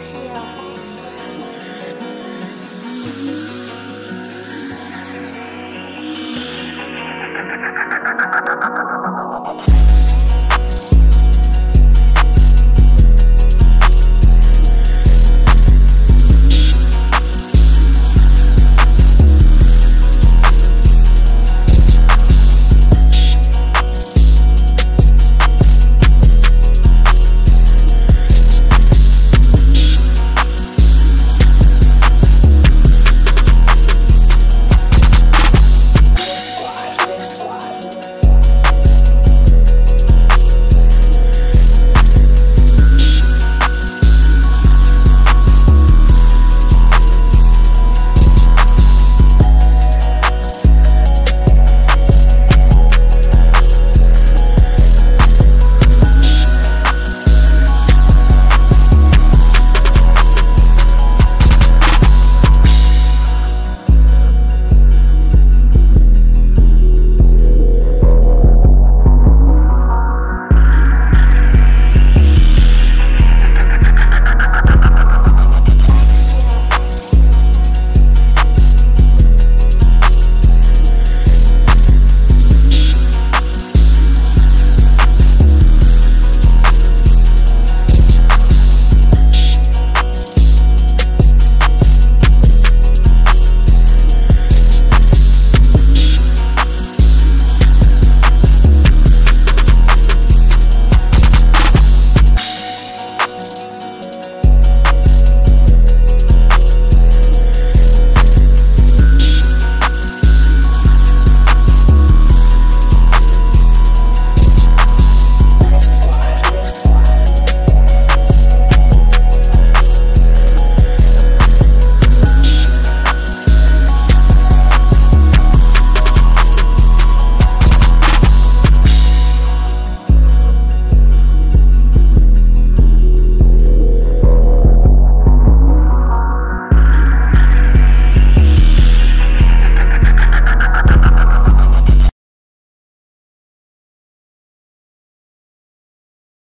谢谢